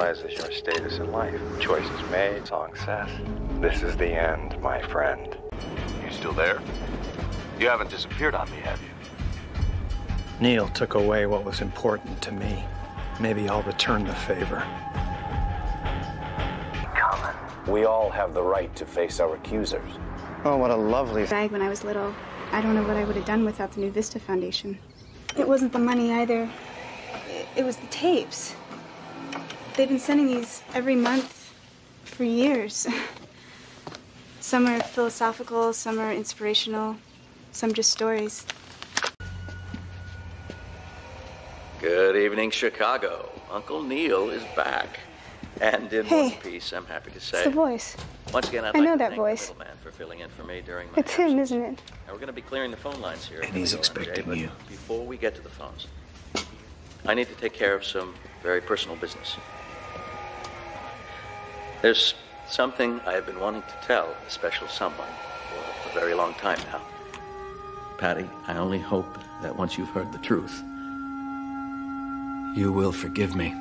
realizes your status in life. Choices made, song says. This is the end, my friend. You still there? You haven't disappeared on me, have you? Neil took away what was important to me. Maybe I'll return the favor. We all have the right to face our accusers. Oh, what a lovely. bag when I was little. I don't know what I would have done without the New Vista Foundation. It wasn't the money either. It- It was the tapes. They've been sending these every month for years. Some are philosophical, some are inspirational, some just stories. Good evening, Chicago. Uncle Neil is back. And in Hey. one piece, I'm happy to say. It's the voice. Once again, I'd I like know to that thank voice. the middleman for filling in for me during my It's him, isn't it? Now, we're going to be clearing the phone lines here. And he's Neil MJ, expecting but you. Before we get to the phones, I need to take care of some very personal business. There's something I have been wanting to tell a special someone for a very long time now. Patty, I only hope that once you've heard the truth, you will forgive me.